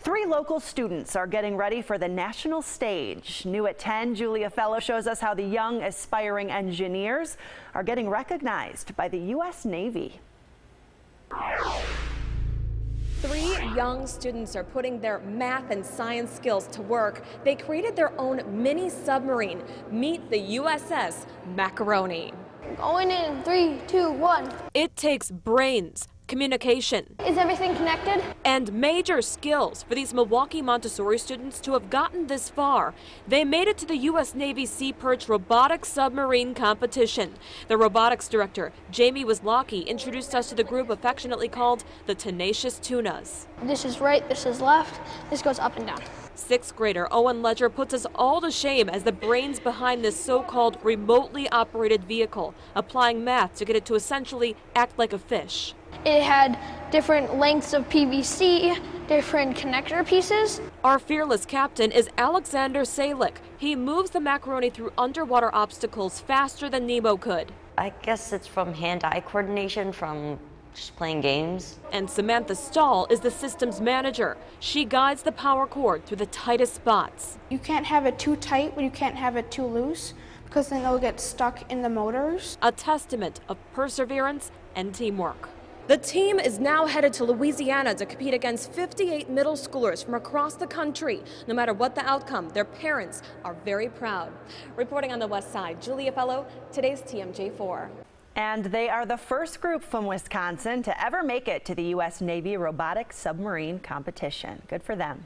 Three local students are getting ready for the national stage. New at 10, Julia Fello shows us how the young aspiring engineers are getting recognized by the U.S. Navy. Three young students are putting their math and science skills to work. They created their own mini submarine. Meet the USS Macaroni. Going in three, two, one. It takes brains, communication, Is everything connected? and major skills for these Milwaukee Montessori students to have gotten this far. They made it to the U.S. Navy Sea Perch Robotics Submarine Competition. The robotics director, Jamie Wislocki, introduced us to the group affectionately called the Tenacious Tunas. This is right, this is left, this goes up and down. Sixth grader Owen Ledger puts us all to shame as the brains behind this so-called remotely operated vehicle, applying math to get it to essentially act like a fish. It had different lengths of PVC, different connector pieces. Our fearless captain is Alexander Salik. He moves the macaroni through underwater obstacles faster than Nemo could. I guess it's from hand-eye coordination from just playing games. And Samantha Stahl is the system's manager. She guides the power cord through the tightest spots. You can't have it too tight, but you can't have it too loose because then it'll get stuck in the motors. A testament of perseverance and teamwork. The team is now headed to Louisiana to compete against 58 middle schoolers from across the country. No matter what the outcome, their parents are very proud. Reporting on the west side, Julia Fello, today's TMJ4. And they are the first group from Wisconsin to ever make it to the U.S. Navy Robotic Submarine Competition. Good for them.